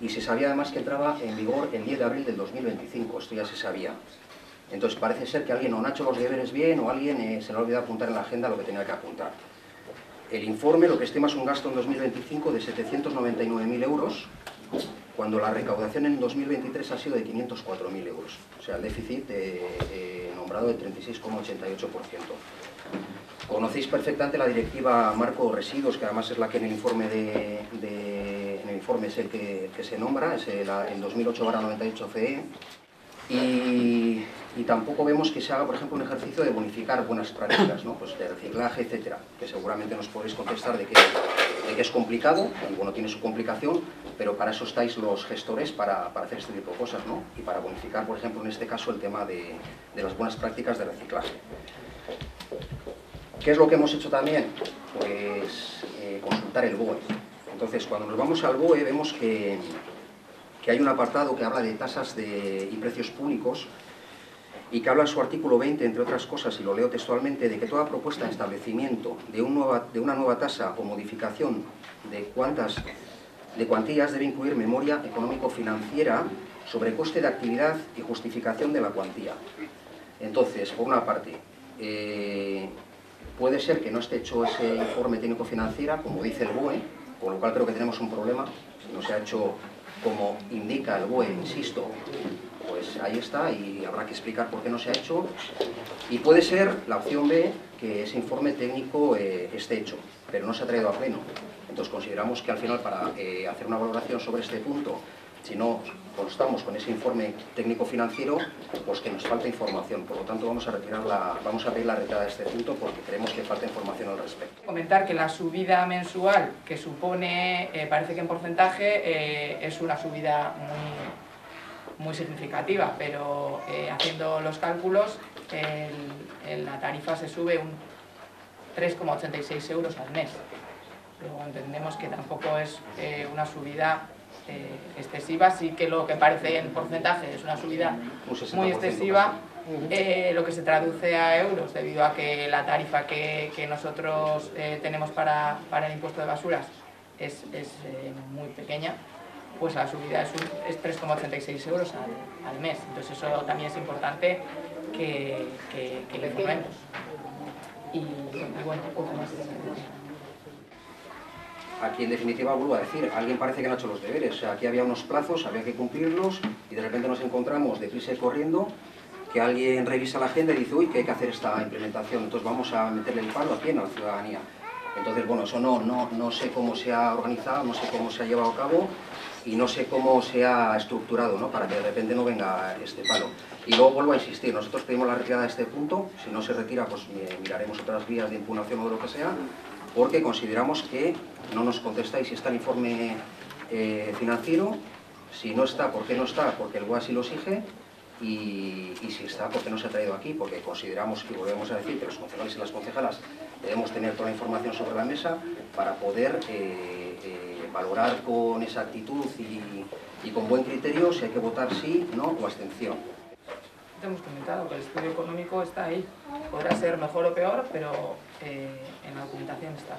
y se sabía además que entraba en vigor el 10 de abril del 2025, esto ya se sabía. Entonces parece ser que alguien no ha hecho los deberes bien o alguien eh, se le ha olvidado apuntar en la agenda lo que tenía que apuntar. El informe lo que estima es un gasto en 2025 de 799.000 euros, cuando la recaudación en 2023 ha sido de 504.000 euros. O sea, el déficit eh, nombrado de 36,88%. Conocéis perfectamente la directiva Marco Residuos, que además es la que en el informe, de, informe es el que, se nombra, es el, el 2008-98 CE, y, tampoco vemos que se haga, por ejemplo, un ejercicio de bonificar buenas prácticas, ¿no? pues de reciclaje, etcétera, que seguramente nos podéis contestar de que, es complicado, y bueno, tiene su complicación, pero para eso estáis los gestores para, hacer este tipo de cosas, ¿no? y para bonificar, por ejemplo, en este caso, el tema de, las buenas prácticas de reciclaje. ¿Qué es lo que hemos hecho también? Pues eh, consultar el BOE. Entonces, cuando nos vamos al BOE vemos que, que hay un apartado que habla de tasas y precios públicos y que habla en su artículo 20, entre otras cosas, y lo leo textualmente, de que toda propuesta de establecimiento de, de una nueva tasa o modificación de, cuántas, de cuantías debe incluir memoria económico-financiera sobre coste de actividad y justificación de la cuantía. Entonces, por una parte, eh, puede ser que no esté hecho ese informe técnico-financiera, como dice el BOE, con lo cual creo que tenemos un problema, no se ha hecho como indica el BOE, insisto, pues ahí está y habrá que explicar por qué no se ha hecho. Y puede ser la opción B, que ese informe técnico eh, esté hecho, pero no se ha traído a pleno. Entonces consideramos que al final para eh, hacer una valoración sobre este punto si no constamos con ese informe técnico financiero, pues que nos falta información. Por lo tanto, vamos a, retirar vamos a pedir la retirada de este punto porque creemos que falta información al respecto. Comentar que la subida mensual que supone, eh, parece que en porcentaje, eh, es una subida muy, muy significativa, pero eh, haciendo los cálculos, la tarifa se sube un 3,86 euros al mes. Luego entendemos que tampoco es una subida eh, excesiva, sí que lo que parece en porcentaje es una subida muy excesiva, eh, lo que se traduce a euros debido a que la tarifa que, nosotros eh, tenemos para, el impuesto de basuras es, muy pequeña, pues la subida es, es 3,86 euros al, mes. Entonces eso también es importante que, que, que informemos. Y, y bueno, poco más aquí en definitiva vuelvo a decir, alguien parece que no ha hecho los deberes, aquí había unos plazos, había que cumplirlos y de repente nos encontramos deprisa y corriendo que alguien revisa la agenda y dice, uy, que hay que hacer esta implementación, entonces vamos a meterle el palo aquí en la ciudadanía. Entonces, bueno, eso no, no, no sé cómo se ha organizado, no sé cómo se ha llevado a cabo y no sé cómo se ha estructurado, ¿no? Para que de repente no venga este palo. Y luego vuelvo a insistir, nosotros pedimos la retirada de este punto, si no se retira, pues miraremos otras vías de impugnación o de lo que sea, porque consideramos que no nos contestáis si está el informe eh, financiero, si no está, ¿por qué no está? Porque el sí lo exige, y, si está, ¿por qué no se ha traído aquí? Porque consideramos, y volvemos a decir, que los concejales y las concejalas debemos tener toda la información sobre la mesa para poder eh, eh, valorar con exactitud y, y con buen criterio si hay que votar sí, no o abstención. Te hemos comentado que el estudio económico está ahí. Podrá ser mejor o peor, pero en la documentación está.